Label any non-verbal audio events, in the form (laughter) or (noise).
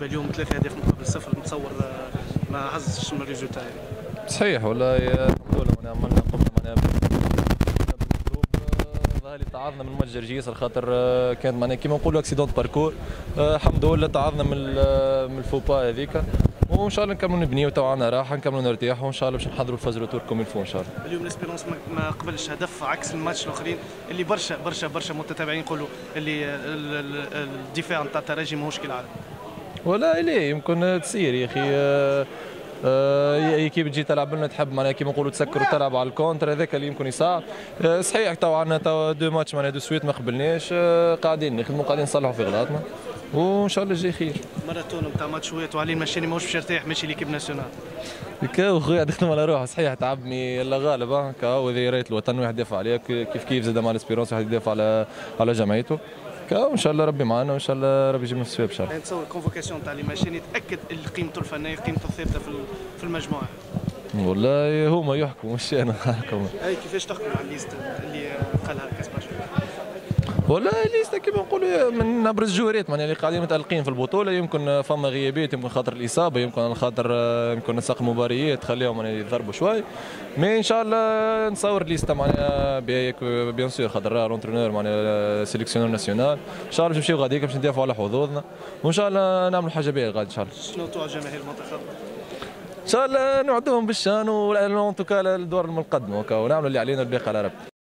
غايبه اليوم ثلاثة اهداف مقابل صفر نتصور آه، ما حظش من ال résultat يعني صحيح والله معناها عملنا قمنا معناها بالاسلوب ظهر لي تعرضنا من ماتش جرجيس على خاطر آه، كانت معناها كيما نقولوا accident de parcours الحمد لله تعرضنا من من الفوبا هذيك. وإن شاء الله نكملوا نبنيو تو عندنا راحه نكملوا نرتاحوا وإن شاء الله باش نحضروا ال phase retour comme il faut إن شاء الله. اليوم ال Espérance ما- قبلش هدف عكس الماتش الآخرين اللي برشا برشا برشا متتابعين يقولوا اللي ال- ال- ال- الدفاع نتاع الترجي ماهوش كالعاده ولا ليه يمكن تصير يا أخي. آه، آه، كيف تجي تلعب؟ لنا تحب معناها كيما نقولوا تسكر وتلعب على ال contre هذاك اللي يمكن يصعب آه، صحيح تو عندنا deux matchs معناها de suite ما قبلناش. قاعدين نخدموا قاعدين نصلحوا في غلطنا. وإن شاء الله الجاي خير. ماراثون نتاع ماتشوات وعلي المشاني ماهوش باش يرتاح ماشي l'équipe nationale. كاو خويا تخدم على روحه صحيح تعبني إلا غالب ها كاو اذا ريت الوطن واحد يدافع عليه كيف كيف زاد مع ال Espérance واحد يدافع على على جمعيته. كاو ان شاء الله ربي معنا وإن شاء الله ربي يجيب السباب إن شاء الله. نتصور convocation تاع المشاني تاكد قيمته الفنيه قيمته الثابتة في ال- في المجموعة. والله هما يحكموا مش أنا (laughs) نحكم أي كيفاش تحكم على ال liste اللي قالها كاسبرجاك والله liste كيما نقولوا من ابرز الجوهرات معناها اللي قاعدين متالقين في البطوله يمكن فما غيابات يمكن خاطر الاصابه يمكن على خاطر يمكن نسق مباريات تخليهم معناها يضربوا شوي mais ان شاء الله نصور liste معناها bien sûr خاطر l'entraîneur معناها sélectionneur national ان شاء الله باش نمشيو غاديك باش ندافعوا على حظوظنا وان شاء الله نعملوا حاجة باهيه غادي ان شاء الله شنو توعد جماهير المنتخب؟ ان شاء الله نعدوهم بال CHAN en tout cas الدور المقدم ونعملوا اللي علينا الباقي على ربي